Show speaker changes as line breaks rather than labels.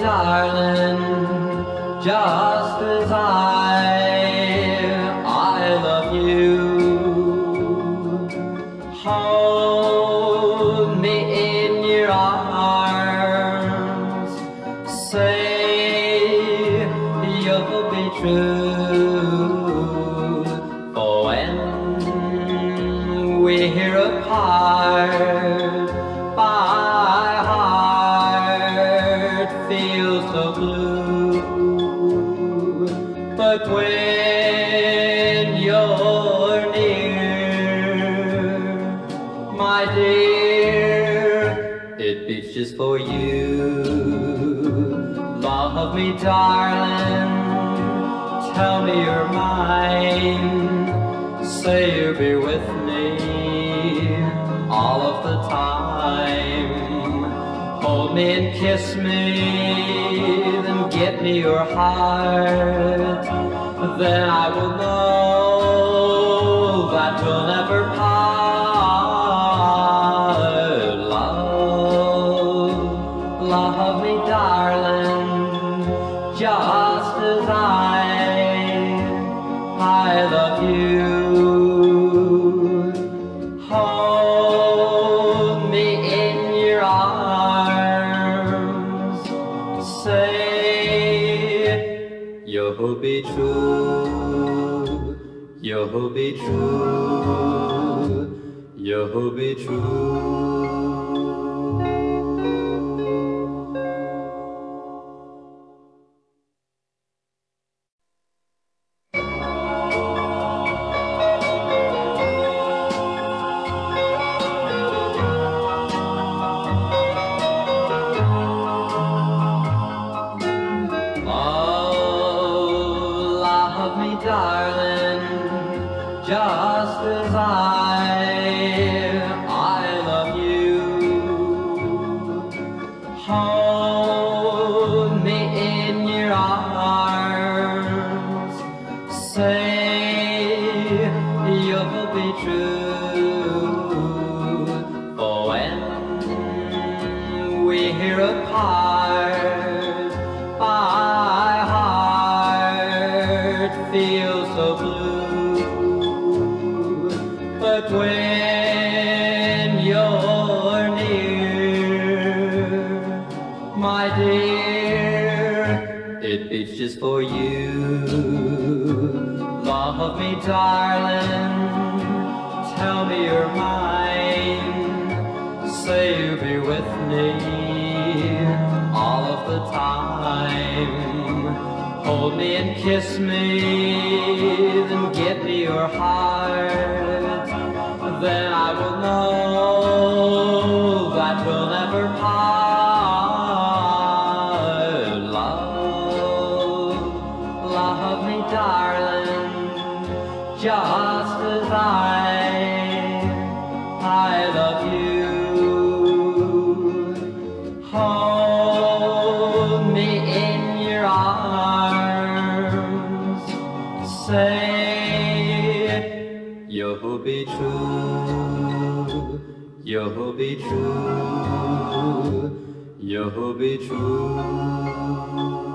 darling, just as I, I love you. Hold me in your arms, say you'll be true. For when we're apart, But when you're near, my dear, it beats just for you. Love me, darling, tell me you're mine. Say you'll be with me all of the time. Hold me and kiss me, then give me your heart. Then I will know true, you'll be true, you'll be true. Just as I, I love you. Hold me in your arms, say you'll be true. For when we're apart, But when you're near, my dear, it beats just for you. Love me, darling, tell me you're mine. Say you'll be with me all of the time. Hold me and kiss me, then give me your heart. Then I will know that we'll never part. Love, love me, darling, just as I, I love you. Hold me in your arms, say you'll be true, you'll be true, you'll be true.